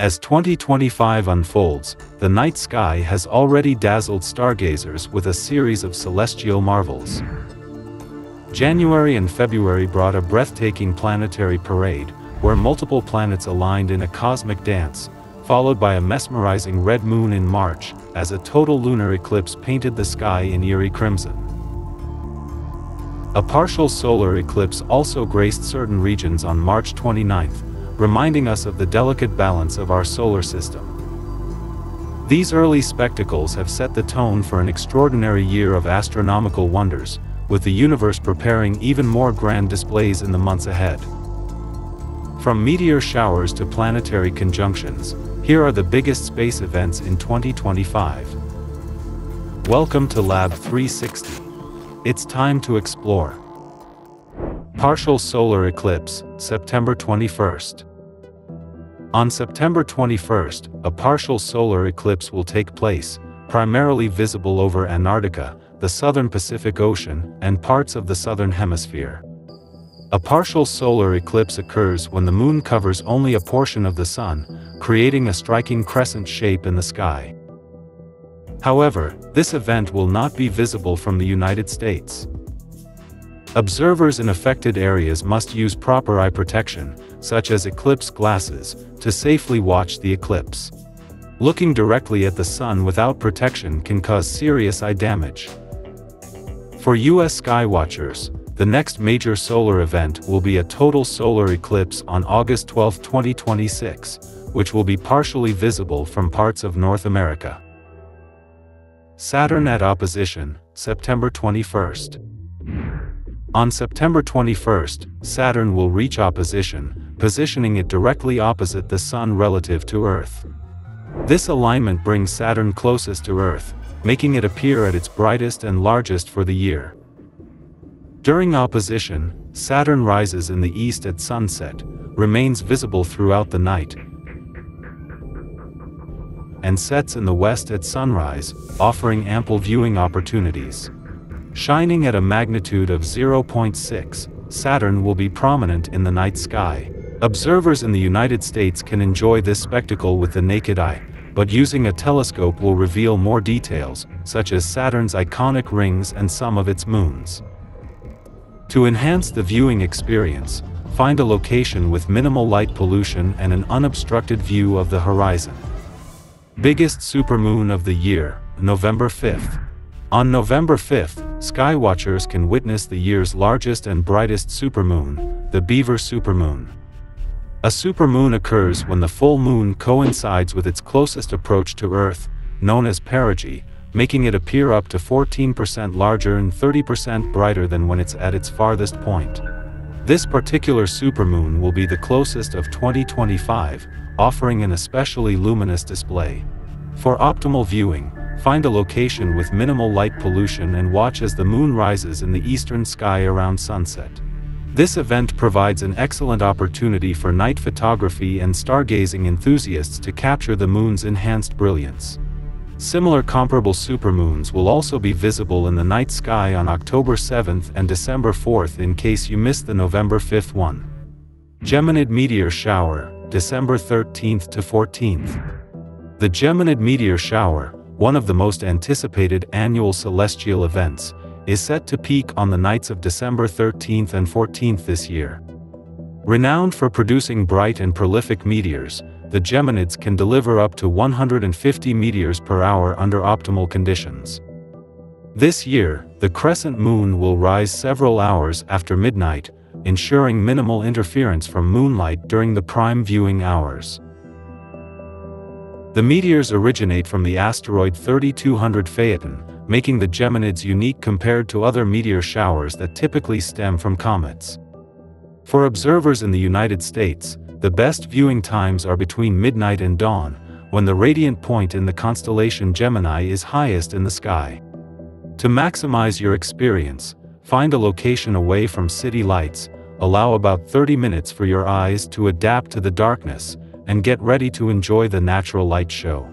As 2025 unfolds, the night sky has already dazzled stargazers with a series of celestial marvels. January and February brought a breathtaking planetary parade, where multiple planets aligned in a cosmic dance, followed by a mesmerizing red moon in March, as a total lunar eclipse painted the sky in eerie crimson. A partial solar eclipse also graced certain regions on March 29, reminding us of the delicate balance of our solar system. These early spectacles have set the tone for an extraordinary year of astronomical wonders, with the universe preparing even more grand displays in the months ahead. From meteor showers to planetary conjunctions, here are the biggest space events in 2025. Welcome to Lab 360. It's time to explore. Partial solar eclipse, September 21st. On September 21st, a partial solar eclipse will take place, primarily visible over Antarctica, the southern Pacific Ocean, and parts of the southern hemisphere. A partial solar eclipse occurs when the moon covers only a portion of the sun, creating a striking crescent shape in the sky. However, this event will not be visible from the United States. Observers in affected areas must use proper eye protection, such as eclipse glasses, to safely watch the eclipse. Looking directly at the sun without protection can cause serious eye damage. For US skywatchers, the next major solar event will be a total solar eclipse on August 12, 2026, which will be partially visible from parts of North America. Saturn at opposition, September 21st. On September 21st, Saturn will reach opposition, positioning it directly opposite the Sun relative to Earth. This alignment brings Saturn closest to Earth, making it appear at its brightest and largest for the year. During opposition, Saturn rises in the east at sunset, remains visible throughout the night, and sets in the west at sunrise, offering ample viewing opportunities. Shining at a magnitude of 0.6, Saturn will be prominent in the night sky. Observers in the United States can enjoy this spectacle with the naked eye, but using a telescope will reveal more details, such as Saturn's iconic rings and some of its moons. To enhance the viewing experience, find a location with minimal light pollution and an unobstructed view of the horizon. Biggest supermoon of the year, November 5th. On November 5th, skywatchers can witness the year's largest and brightest supermoon, the Beaver supermoon. A supermoon occurs when the full moon coincides with its closest approach to Earth, known as perigee, making it appear up to 14% larger and 30% brighter than when it's at its farthest point. This particular supermoon will be the closest of 2025, offering an especially luminous display. For optimal viewing, Find a location with minimal light pollution and watch as the moon rises in the eastern sky around sunset. This event provides an excellent opportunity for night photography and stargazing enthusiasts to capture the moon's enhanced brilliance. Similar comparable supermoons will also be visible in the night sky on October 7th and December 4th in case you missed the November 5th one. Geminid Meteor Shower, December 13th to 14th. The Geminid Meteor Shower, one of the most anticipated annual celestial events, is set to peak on the nights of December 13th and 14th this year. Renowned for producing bright and prolific meteors, the Geminids can deliver up to 150 meteors per hour under optimal conditions. This year, the crescent moon will rise several hours after midnight, ensuring minimal interference from moonlight during the prime viewing hours. The meteors originate from the asteroid 3200 Phaethon, making the Geminids unique compared to other meteor showers that typically stem from comets. For observers in the United States, the best viewing times are between midnight and dawn, when the radiant point in the constellation Gemini is highest in the sky. To maximize your experience, find a location away from city lights, allow about 30 minutes for your eyes to adapt to the darkness, and get ready to enjoy the natural light show.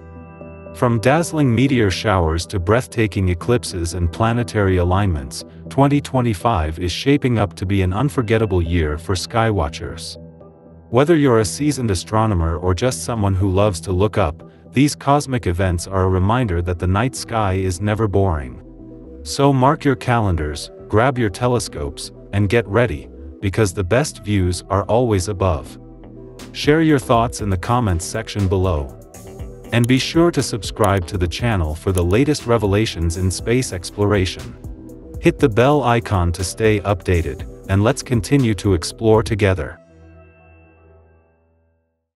From dazzling meteor showers to breathtaking eclipses and planetary alignments, 2025 is shaping up to be an unforgettable year for skywatchers. Whether you're a seasoned astronomer or just someone who loves to look up, these cosmic events are a reminder that the night sky is never boring. So mark your calendars, grab your telescopes, and get ready, because the best views are always above. Share your thoughts in the comments section below. And be sure to subscribe to the channel for the latest revelations in space exploration. Hit the bell icon to stay updated, and let's continue to explore together.